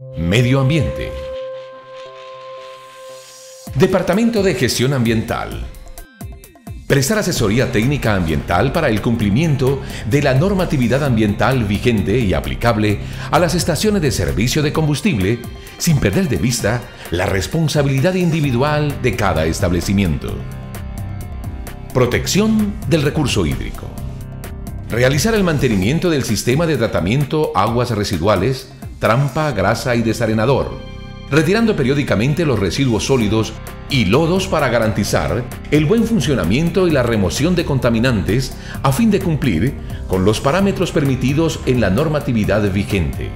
Medio Ambiente. Departamento de Gestión Ambiental. Prestar asesoría técnica ambiental para el cumplimiento de la normatividad ambiental vigente y aplicable a las estaciones de servicio de combustible, sin perder de vista la responsabilidad individual de cada establecimiento. Protección del recurso hídrico. Realizar el mantenimiento del sistema de tratamiento aguas residuales, trampa, grasa y desarenador, retirando periódicamente los residuos sólidos y lodos para garantizar el buen funcionamiento y la remoción de contaminantes a fin de cumplir con los parámetros permitidos en la normatividad vigente.